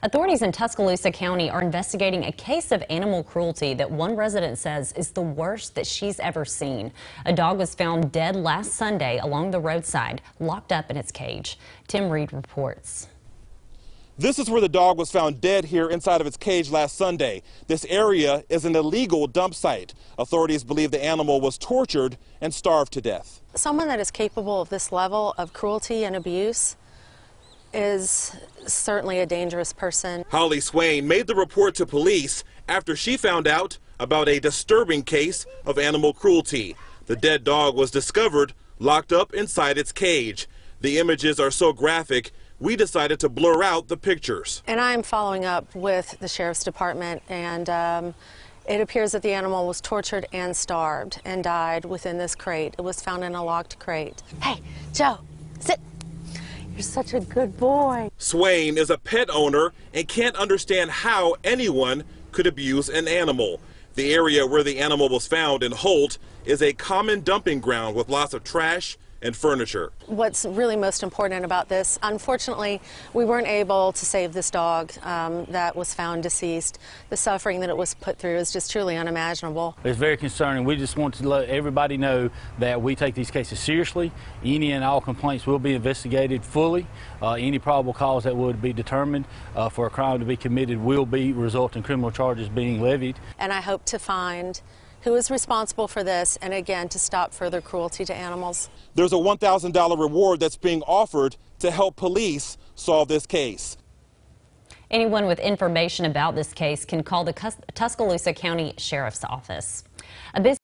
Authorities in Tuscaloosa County are investigating a case of animal cruelty that one resident says is the worst that she's ever seen. A dog was found dead last Sunday along the roadside, locked up in its cage. Tim Reed reports. This is where the dog was found dead here inside of its cage last Sunday. This area is an illegal dump site. Authorities believe the animal was tortured and starved to death. Someone that is capable of this level of cruelty and abuse is certainly a dangerous person. Holly Swain made the report to police after she found out about a disturbing case of animal cruelty. The dead dog was discovered locked up inside its cage. The images are so graphic, we decided to blur out the pictures. And I'm following up with the Sheriff's Department, and um, it appears that the animal was tortured and starved and died within this crate. It was found in a locked crate. Hey, Joe, sit. You're such a good boy. Swain is a pet owner and can't understand how anyone could abuse an animal. The area where the animal was found in Holt is a common dumping ground with lots of trash and furniture. What's really most important about this, unfortunately, we weren't able to save this dog um, that was found deceased. The suffering that it was put through is just truly unimaginable. It's very concerning. We just want to let everybody know that we take these cases seriously. Any and all complaints will be investigated fully. Uh, any probable cause that would be determined uh, for a crime to be committed will be result in criminal charges being levied. And I hope to find who is responsible for this, and again, to stop further cruelty to animals. There's a $1,000 reward that's being offered to help police solve this case. Anyone with information about this case can call the Tuscaloosa County Sheriff's Office. A